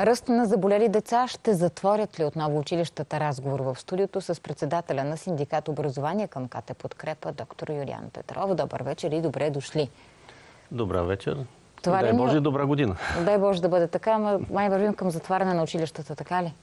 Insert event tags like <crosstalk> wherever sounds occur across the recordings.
Ръст на заболели деца ще затворят ли отново училищата разговор в студиото с председателя на синдикат образование към КАТЕ подкрепа доктор Юлиан Петров. Добър вечер и добре дошли. Добра вечер. Това Дай ли Боже, добра година. Дай Боже да бъде така, но май вървим към затваряне на училищата, така ли?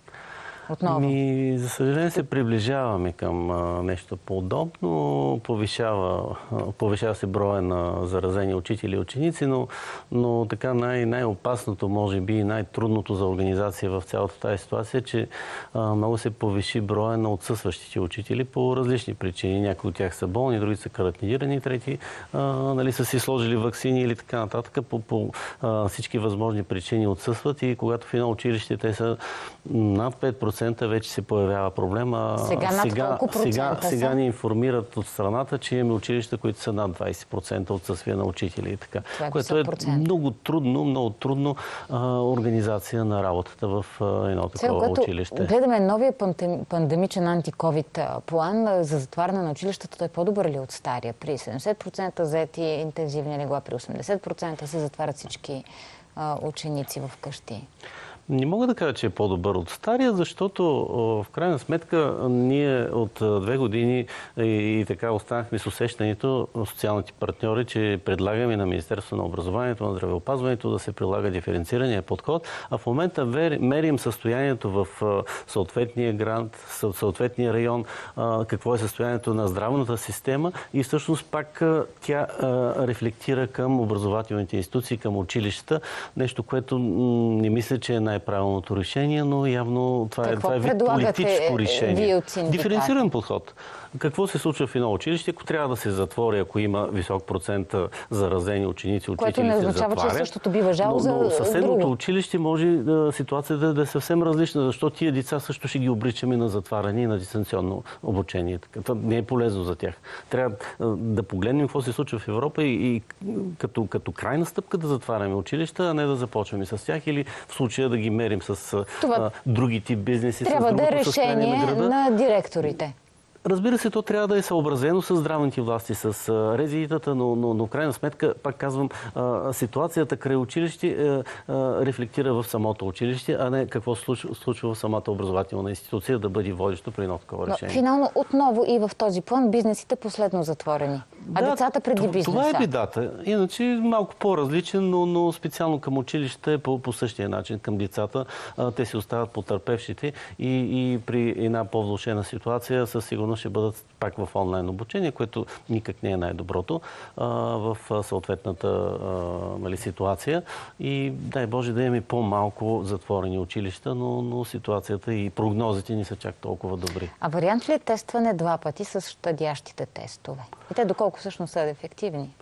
Отново. Ми, за съжаление се приближаваме към а, нещо по-удобно. Повишава, а, повишава се броя на заразени учители и ученици, но, но така най- най-опасното, може би и най-трудното за организация в цялата тази ситуация е, че а, много се повиши броя на отсъстващите учители по различни причини. Някои от тях са болни, други са карантинирани, трети нали, са си сложили вакцини или така нататък. По, по всички възможни причини отсъстват и когато в едно училище те са над 5%, вече се появява проблема. Сега над колко сега, процента сега са? ни информират от страната, че имаме училища, които са над 20% отсъствие на учители и така. Това е което е процент. много трудно, много трудно а, организация на работата в а, едно Сега, такова когато училище. гледаме новия пандем- пандемичен антиковид план за затваряне на училищата, той по-добър ли е от стария? При 70% заети интензивни легла, при 80% се затварят всички а, ученици в къщи. Не мога да кажа, че е по-добър от стария, защото в крайна сметка ние от две години и, така останахме с усещането социалните партньори, че предлагаме на Министерство на образованието, на здравеопазването да се прилага диференцирания подход, а в момента мерим състоянието в съответния грант, съ- съответния район, какво е състоянието на здравната система и всъщност пак тя рефлектира към образователните институции, към училищата, нещо, което не мисля, че е най-правилното решение, но явно това е, Какво това е вид предлагате, политическо е, решение. вие от синдиката? Диференциран подход. Какво се случва в едно училище, ако трябва да се затвори, ако има висок процент заразени ученици, учители Което не се означава, че същото би важало но, за но съседното друго. училище може да, ситуацията да е съвсем различна, защото тия деца също ще ги обричаме на затваряне и на дистанционно обучение. Това не е полезно за тях. Трябва да погледнем какво се случва в Европа и, и като, като крайна стъпка да затваряме училища, а не да започваме с тях или в случая да ги мерим с а, Това а, други тип бизнеси. Трябва с да е решение на на директорите. Разбира се, то трябва да е съобразено с здравните власти, с резидитата, но, но, но крайна сметка, пак казвам, ситуацията край училище а, рефлектира в самото училище, а не какво случва, случва в самата образователна институция да бъде водещо при едно такова Но решение. финално отново и в този план бизнесите последно затворени. А Да, децата преди бизнеса. Това е бедата. Иначе малко по-различен, но, но специално към училищата е по, по същия начин. Към децата а, те си остават потърпевшите и, и при една по-влушена ситуация със сигурност ще бъдат пак в онлайн обучение, което никак не е най-доброто в съответната а, нали, ситуация. И дай Боже да имаме по-малко затворени училища, но, но ситуацията и прогнозите ни са чак толкова добри. А вариант ли е тестване два пъти с щадящите тестове? И те доколко всъщност са ефективни?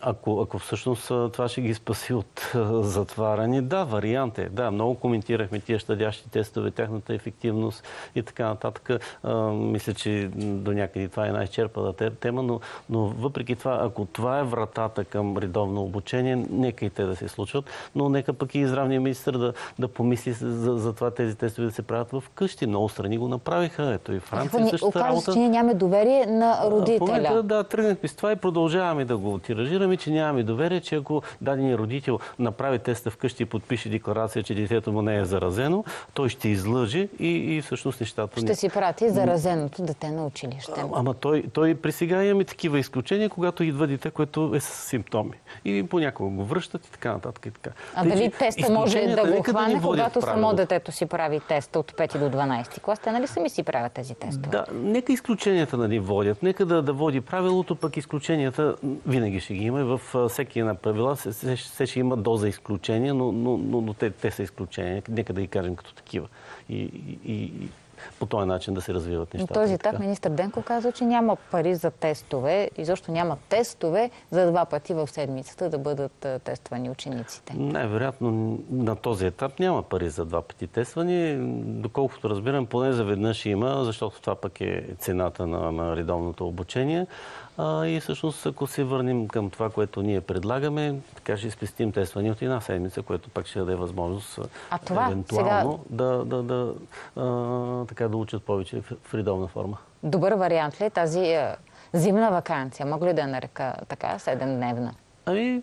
Ако, ако всъщност това ще ги спаси от затваряне, да, вариант е. Да, много коментирахме тия щадящи тестове, тяхната ефективност и така нататък. А, мисля, че до някъде това е най-изчерпана те- тема, но, но въпреки това, ако това е вратата към редовно обучение, нека и те да се случват, но нека пък и здравният министр да, да помисли за, за това тези тестове да се правят в къщи. Много страни го направиха. Ето и Франция същата оказва, работа. че ние нямаме доверие на момента, родителя. да, тръгнахме с това и продължаваме да го тиражираме, че нямаме доверие, че ако дадения родител направи теста вкъщи и подпише декларация, че детето му не е заразено, той ще излъже и, и всъщност нещата... Ще си прати заразеното дете на училище. А- Ама той, той при сега имаме такива изключения, когато идва дете, което е с симптоми. И понякога го връщат и така нататък. И така. А Тъй, дали теста може да го хване, когато само детето си прави теста от 5 до 12 клас? Те нали сами си правят тези тестове? Да, нека изключенията да ни водят. Нека да, да води правилото, пък изключенията винаги ще ги има. И В всеки една правила се, се, ще има доза изключения, но, но, но, но те, те са изключения. Нека да ги кажем като такива. И, и, и по този начин да се развиват нещата. този етап министър Денко каза, че няма пари за тестове и защо няма тестове за два пъти в седмицата да бъдат тествани учениците. Най-вероятно на този етап няма пари за два пъти тестване. Доколкото разбирам, поне за веднъж има, защото това пък е цената на, на редовното обучение. А, и всъщност, ако се върнем към това, което ние предлагаме, така ще спестим тестване от една седмица, което пак ще даде възможност А това евентуално да, да, да, а, така да учат повече в, редовна форма. Добър вариант ли е тази зимна вакансия? Мога ли да я нарека така, седемдневна? Ами,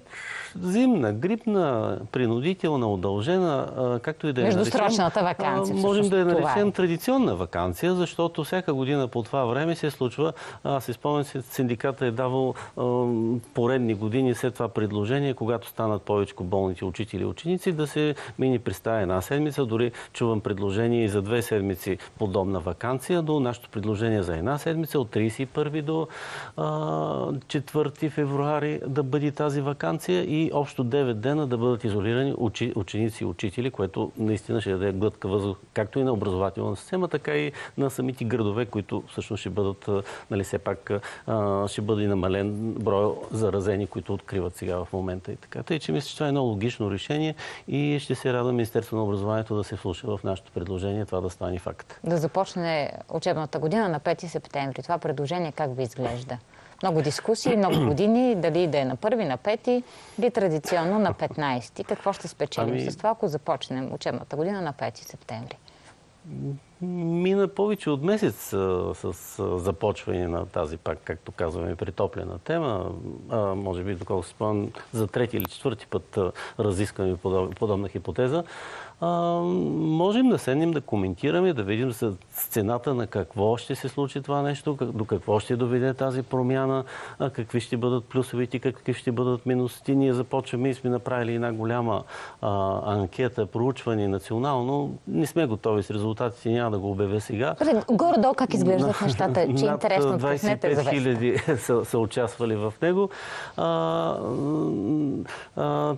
зимна, грипна, принудителна, удължена, а, както и да е Междусрочната вакансия, а, Можем да я това наречем е. традиционна вакансия, защото всяка година по това време се случва, аз си спомням, синдиката е давал а, поредни години след това предложение, когато станат повече болните учители и ученици, да се мини през тази една седмица. Дори чувам предложение и за две седмици подобна вакансия, до нашето предложение за една седмица от 31 до а, 4 февруари да бъде тази вакансия и общо 9 дена да бъдат изолирани учи, ученици и учители, което наистина ще даде глътка въздух, както и на образователна система, така и на самите градове, които всъщност ще бъдат, нали, все пак ще бъде намален брой заразени, които откриват сега в момента и така. Тъй, че мисля, че това е едно логично решение и ще се радвам Министерство на образованието да се вслуша в нашето предложение, това да стане факт. Да започне учебната година на 5 септември. Това предложение как ви изглежда? Много дискусии, много години, дали да е на първи, на пети или традиционно на 15. Какво ще спечелим Ами- с това, ако започнем учебната година на 5 септември? Мина повече от месец с започване на тази, пак, както казваме, притоплена тема. А, може би, доколко спомням, за трети или четвърти път разискваме подоб, подобна хипотеза. А, можем да седнем да коментираме, да видим за сцената на какво ще се случи това нещо, как- до какво ще доведе тази промяна, а, какви ще бъдат плюсовите, какви ще бъдат минусите. Ние започваме и сме направили една голяма а, анкета, проучване национално. Не сме готови с резултатите, няма да го обявя сега. Горе-долу как изглеждат нещата, че е интересно. Пуснете 25 завеста. хиляди <laughs> са, са участвали в него. А, а,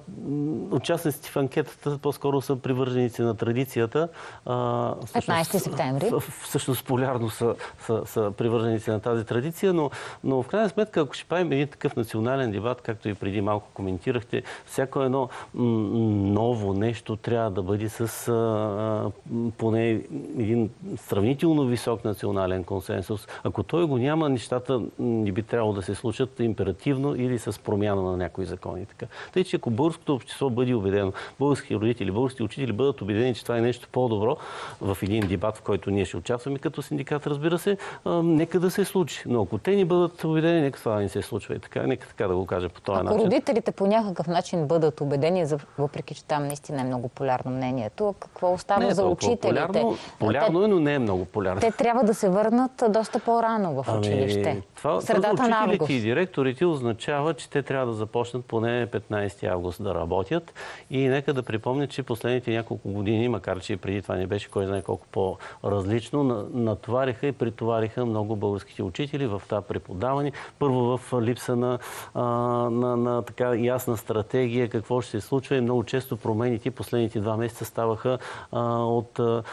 участниците в анкетата по-скоро са привърженици на традицията. А, всъщност, 15 септември. Всъщност полярно са, са, са привърженици на тази традиция, но, но в крайна сметка, ако ще правим един такъв национален дебат, както и преди малко коментирахте, всяко едно ново нещо трябва да бъде с а, поне един сравнително висок национален консенсус. Ако той го няма, нещата не би трябвало да се случат императивно или с промяна на някои закони. Така. Тъй, че ако българското общество бъде убедено, български родители, български учители бъдат убедени, че това е нещо по-добро в един дебат, в който ние ще участваме като синдикат, разбира се, а, нека да се случи. Но ако те ни бъдат убедени, нека това не се случва и така. Нека така да го кажа по този Ако начин. родителите по някакъв начин бъдат убедени, въпреки че там наистина е много полярно мнението, какво остава Не за учителите? Полярно, полярно е, но не е много полярно. Те, трябва да се върнат доста по-рано в училище. Ами, това, средата това на август. и директорите означава, че те трябва да започнат поне 15 август да работят. И нека да припомня, че последните няколко години, макар че и преди това не беше кой знае колко по-различно, на- натовариха и притовариха много българските учители в това преподаване. Първо в липса на, а, на, на така ясна стратегия какво ще се случва и много често промените последните два месеца ставаха а, от, а,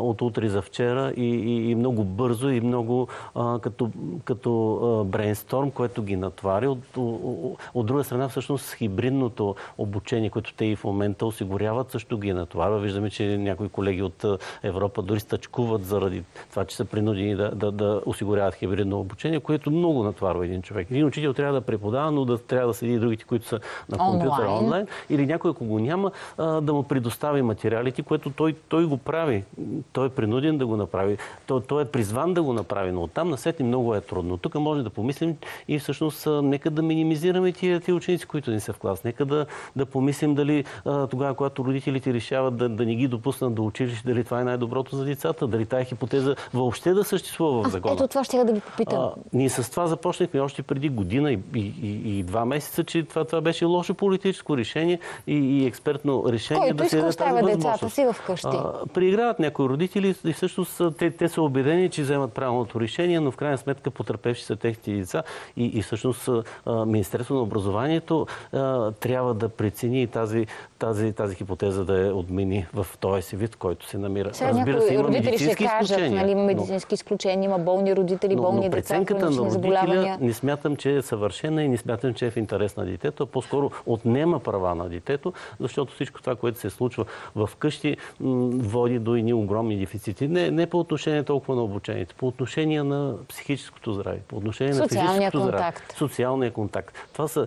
от утре за вчера и, и, и много бързо и много а, като, като а, брейнсторм, което ги натвари. От, от, от друга страна, всъщност, хибридното обучение, което те и в момента осигуряват, също ги натварва. Виждаме, че някои колеги от Европа дори стъчкуват заради това, че са принудени да, да, да осигуряват хибридно обучение, което много натварва един човек. Един учител трябва да преподава, но да трябва да седи и другите, които са на компютъра Онлайн. онлайн. Или някой, ако го няма, да му предостави материалите, което той, той го прави. Той е принуден да го направи. Той, той е призван да го направи, но оттам насетне много е трудно. Тук може да помислим и всъщност нека да минимизираме тия, тия ученици, които не са в клас. Нека да, да помислим дали тогава, когато родителите решават да, да не ги допуснат до училище, дали това е най-доброто за децата, дали тая хипотеза въобще да съществува в закона. ето това ще я да ви попитам. А, ние с това започнахме още преди година и, и, и, и два месеца, че това, това беше лошо политическо решение и, и експертно решение Който да иска оставя децата си вкъщи. А, Прииграват някои родители и всъщност те, те са убедени, че вземат правилното решение, но в крайна сметка потърпевши са техните деца и, и всъщност а, Министерство на образованието а, трябва да прецени тази, тази, тази хипотеза да я отмени в този си вид, който се намира. Сега някои родители ще кажат, нали, има но- медицински изключения, има болни родители, но, болни но деца, преценката хронични на заболявания. родителя не смятам, че е съвършена и не смятам, че е в интерес на детето. а По-скоро отнема права на детето, защото всичко това, което се случва в къщи, води до едни огромни дефицити. Не, не по отношение толкова на обучението, по отношение на психическото здраве, по отношение на физическото здраве. Социалния контакт. Това са,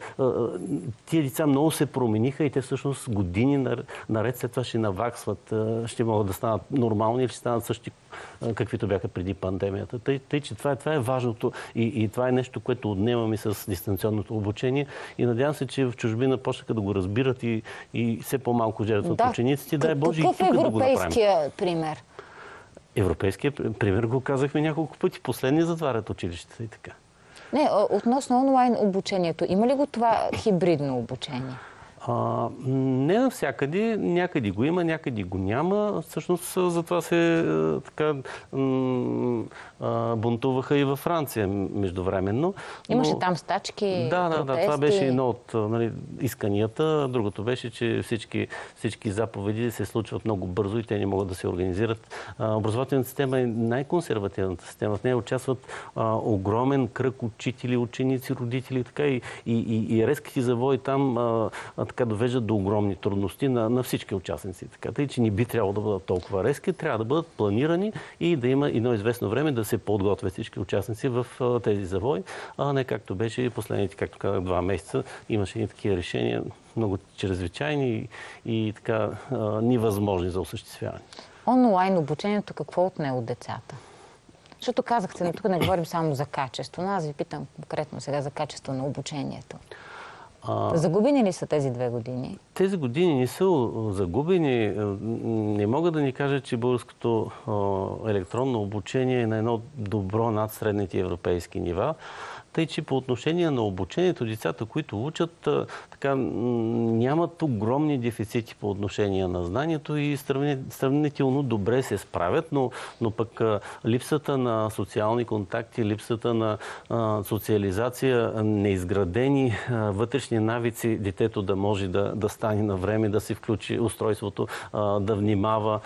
тия деца много се промениха и те всъщност години нар- наред след това ще наваксват, ще могат да станат нормални или ще станат същи каквито бяха преди пандемията. Тъй, тъй че това, това е важното и, и това е нещо, което отнемаме с дистанционното обучение и надявам се, че в чужбина почнаха да го разбират и, и все по-малко жертват да. учениците. Дай Боже Какъв и е европейския да пример? Европейския пример го казахме няколко пъти. Последни затварят училищата и така. Не, относно онлайн обучението, има ли го това хибридно обучение? А, не навсякъде, някъде го има, някъде го няма. Всъщност затова се така бунтуваха и във Франция междувременно. Имаше Но... там стачки, Да, да, да. Това беше едно от нали, исканията. Другото беше, че всички, всички заповеди се случват много бързо и те не могат да се организират. образователната система е най-консервативната система. В нея участват а, огромен кръг учители, ученици, родители така, и, и, и, и резките завои там а, така довеждат до огромни трудности на, на всички участници. Така, тъй, че не би трябвало да бъдат толкова резки, трябва да бъдат планирани и да има едно известно време да се подготвят всички участници в тези завои, а не както беше и последните, както казах, два месеца. Имаше и такива решения, много чрезвичайни и, и така невъзможни за осъществяване. Онлайн обучението какво отне от децата? Защото казахте, тук не говорим само за качество, но аз ви питам конкретно сега за качество на обучението. Загубени ли са тези две години? Тези години не са загубени. Не мога да ни кажа, че българското електронно обучение е на едно добро над средните европейски нива. Тъй, че по отношение на обучението, децата, които учат, така, нямат огромни дефицити по отношение на знанието и сравнително добре се справят, но, но пък липсата на социални контакти, липсата на социализация, неизградени вътрешни навици, детето да може да, да стане на време, да си включи устройството, да внимава,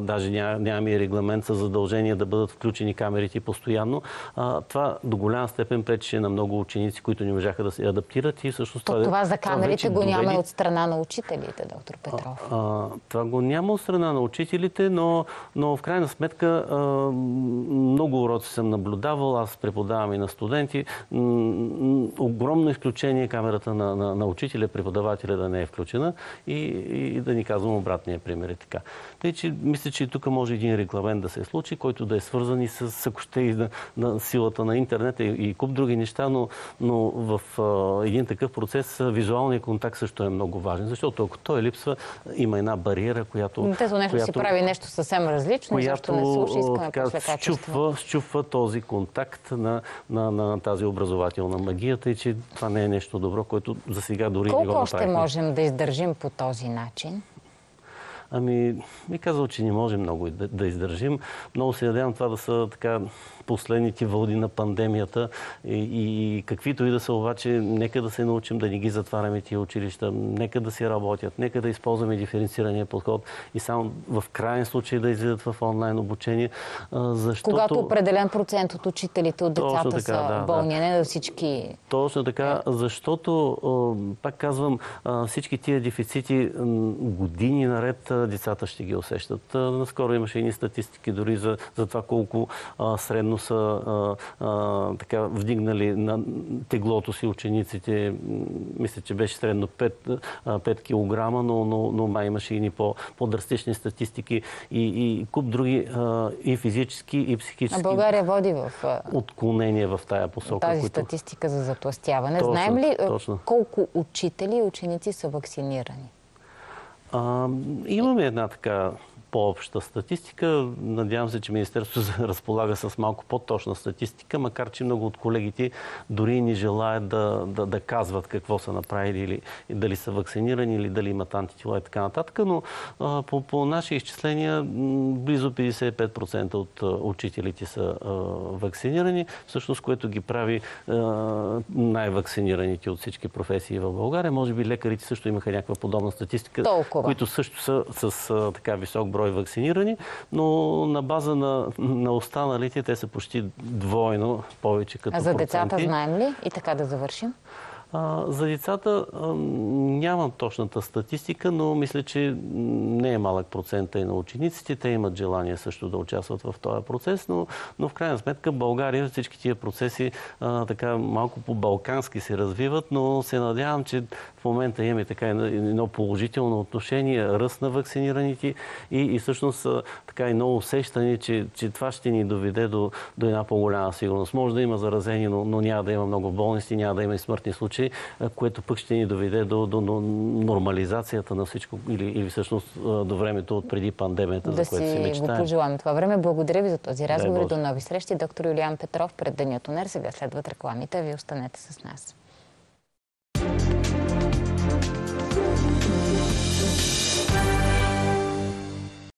даже ня, нямаме и регламент с задължение да бъдат включени камерите постоянно. това до голяма степен пречеше на много ученици, които не можаха да се адаптират и всъщност това... Това за камерите това го доведи... няма и от страна на учителите, доктор Петров. А, а, това го няма от страна на учителите, но, но в крайна сметка а, много уроци съм наблюдавал, аз преподавам и на студенти. Огромно изключение камерата на, на, на учителя, преподавателя да не е включена и, и да ни казвам обратния пример е така. Тъй, че мисля, че тук може един регламент да се случи, който да е свързан и с, ако ще и на, на силата на интернет и, и куп други неща, но, но в а, един такъв процес визуалният контакт също е много важен, защото ако той липсва, има една бариера, която... Детето нещо която, си прави нещо съвсем различно, която, не слуша, искаме така, после счупва, счупва този контакт на, на, на тази образователна магията и че това не е нещо добро, което за сега дори Колко не го направихме. Колко още можем да издържим по този начин? Ами, ми казал, че не можем много да, да издържим. Много се надявам това да са така последните вълни на пандемията и, и каквито и да са, обаче, нека да се научим да не ги затваряме тия училища, нека да си работят, нека да използваме диференцирания подход и само в крайен случай да излизат в онлайн обучение. Защото... Когато определен процент от учителите, от децата така, са да, болни, да. не да всички... Точно така, защото, пак казвам, всички тия дефицити години наред децата ще ги усещат. Наскоро имаше и статистики дори за, за това колко средно са а, а, така вдигнали на теглото си учениците. Мисля, че беше средно 5, 5 кг, но, но, но май имаше и по, по-драстични статистики и, и куп други а, и физически, и психически. А България води в отклонение в тая посока. Тази които... статистика за затластяване. Точно, Знаем ли точно. колко учители и ученици са вакцинирани? А, имаме една така по-обща статистика. Надявам се, че Министерството <laughs> разполага с малко по-точна статистика, макар че много от колегите дори не желаят да, да, да казват какво са направили или дали са вакцинирани или дали имат антитела и така нататък. Но а, по, по наши изчисления близо 55% от учителите са а, вакцинирани, всъщност което ги прави най-вакцинираните от всички професии в България. Може би лекарите също имаха някаква подобна статистика, Толкова. които също са с така висок брой брой вакцинирани, но на база на, на останалите те са почти двойно повече като А за проценти. децата знаем ли? И така да завършим. За децата нямам точната статистика, но мисля, че не е малък процент и на учениците. Те имат желание също да участват в този процес, но, но в крайна сметка България всички тия процеси а, така малко по-балкански се развиват, но се надявам, че в момента имаме така едно положително отношение, ръст на вакцинираните и, и всъщност така едно усещане, че, че това ще ни доведе до, до една по-голяма сигурност. Може да има заразени, но, но няма да има много болести, няма да има и смъртни случаи, което пък ще ни доведе до, до, до нормализацията на всичко или, или всъщност до времето от преди пандемията, да за което си мечтаем. Да си го пожелаем това време. Благодаря ви за този разговор и до нови срещи. Доктор Юлиан Петров пред Денят Онер. Сега следват рекламите. Ви останете с нас.